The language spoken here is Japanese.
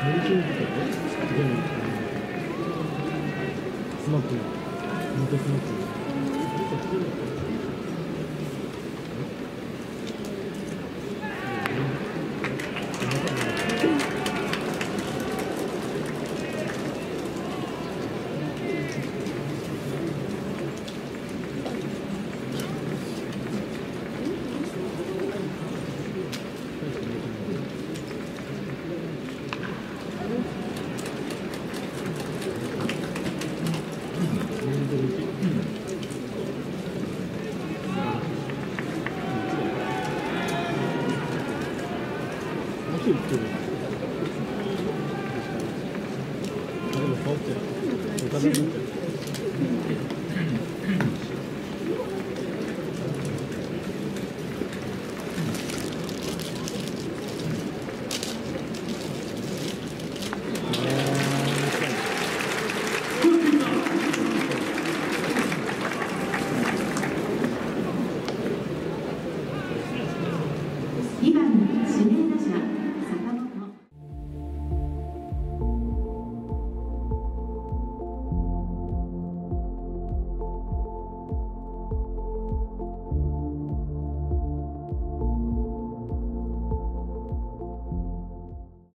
スマック、モテスマック。言ってる。誰、も変わってる。お金持ってる。